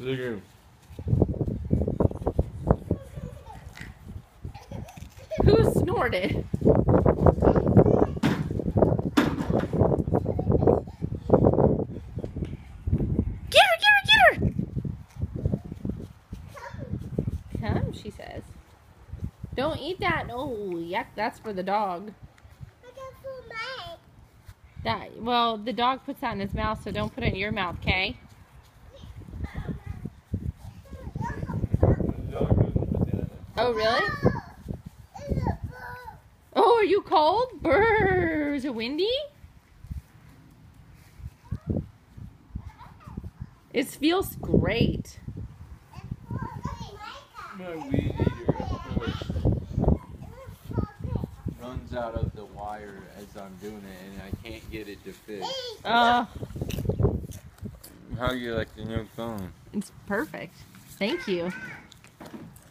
Who snorted? Get her, get her, get her! Come, she says. Don't eat that. Oh, yuck, that's for the dog. That well, the dog puts that in his mouth, so don't put it in your mouth, okay? Oh, really? Oh, are you cold? Brr, is it windy? It feels great. My weed eater, of course, runs out of the wire as I'm doing it, and I can't get it to fit. Uh, How you like the new phone? it's perfect. Thank you.